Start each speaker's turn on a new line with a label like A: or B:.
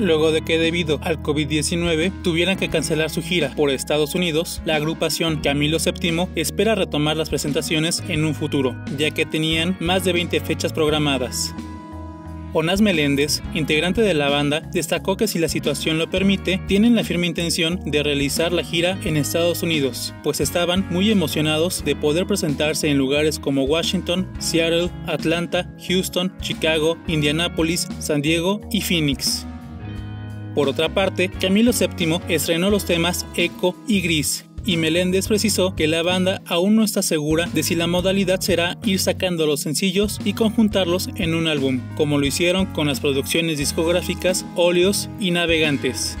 A: Luego de que debido al COVID-19 tuvieran que cancelar su gira por Estados Unidos, la agrupación Camilo VII espera retomar las presentaciones en un futuro, ya que tenían más de 20 fechas programadas. Onás Meléndez, integrante de la banda, destacó que si la situación lo permite, tienen la firme intención de realizar la gira en Estados Unidos, pues estaban muy emocionados de poder presentarse en lugares como Washington, Seattle, Atlanta, Houston, Chicago, Indianapolis, San Diego y Phoenix. Por otra parte, Camilo VII estrenó los temas Eco y Gris, y Meléndez precisó que la banda aún no está segura de si la modalidad será ir sacando los sencillos y conjuntarlos en un álbum, como lo hicieron con las producciones discográficas Óleos y Navegantes.